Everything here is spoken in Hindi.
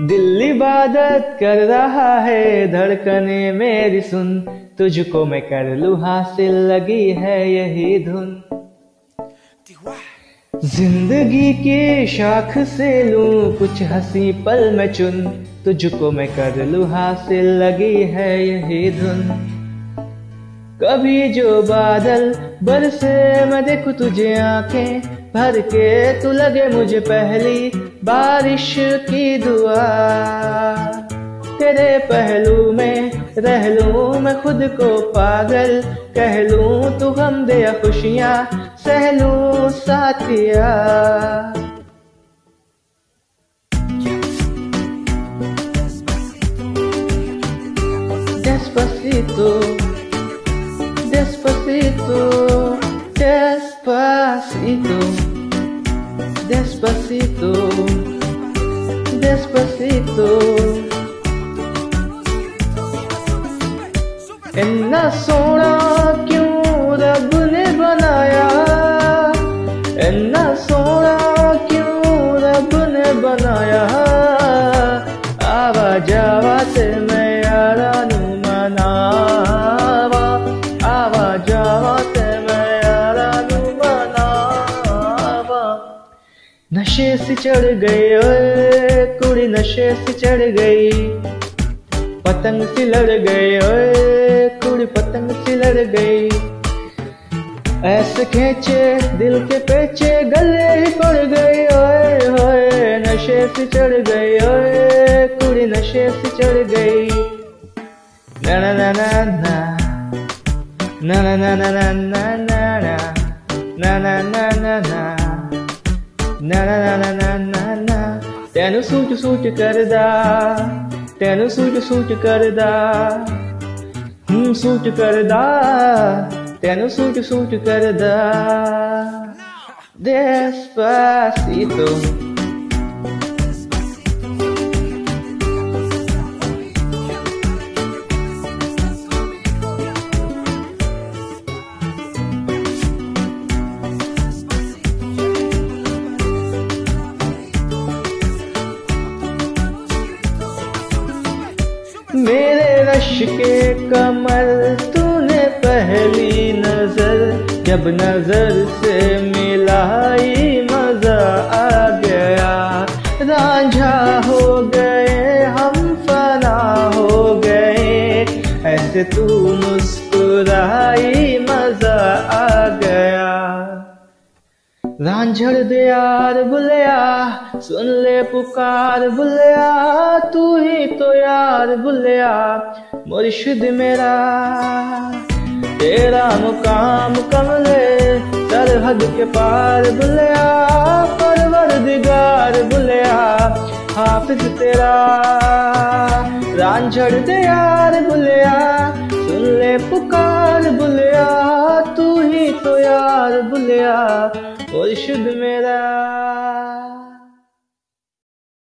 दिल इबादत कर रहा है धड़कने मेरी सुन। तुझको मैं कर लू हासिल, लगी है यही धुन। ज़िंदगी के शाख से लू कुछ हँसी पल में चुन। तुझको मैं कर लू हासिल, लगी है यही धुन। कभी जो बादल बरसे मैं देखू तुझे आँखें भर के तू लगे मुझे पहली बारिश की दुआ। तेरे पहलू में रह लूँ मैं खुद को पागल कह लूँ तू हम दे खुशियाँ सह लूँ साथिया। Despacito, despacito, despacito, despacito, despacito. इन्ना सोना क्यों रब ने बनाया इन्ना सोना क्यों रब ने बनाया नशे से चढ़ गई ओए कुड़ी नशे से चढ़ गई पतंग सी लड़ गई ओए कुड़ी पतंग सी लड़ गई ऐसे खेचे दिल के पेचे गले ही पड़ गई ओए नशे से चढ़ गई ओए कुड़ी नशे से चढ़ गई ना ना ना ना ना ना ना ना ना ना ना ना ना ना ना ना ना Na na na na na na. na Tendo sujo, sujo, quero dar. Tendo sujo, sujo, quero dar. Hum, sujo, quero dar. Tendo sujo, sujo, quero dar. Despacito. मेरे रश के कमल तूने पहली नज़र। जब नज़र से मिलाई मज़ा आ गया। रांझा हो गए, हम फना हो गए। ऐसे तू मुस्कुराई, मज़ा आ गया। रांझड़ दे यार बुलिया, सुन ले पुकार बुलिया, तू ही तो यार बुलिया, मुर्शिद मेरा, तेरा मुकाम कमले, सरहद के पार बुलिया परवर दिगार बुलिया, हाफिज तेरा, रांझड़ दे यार बुलिया, सुन ले पुकार बुलिया तो यार बुलिया मुर्शिद मेरा।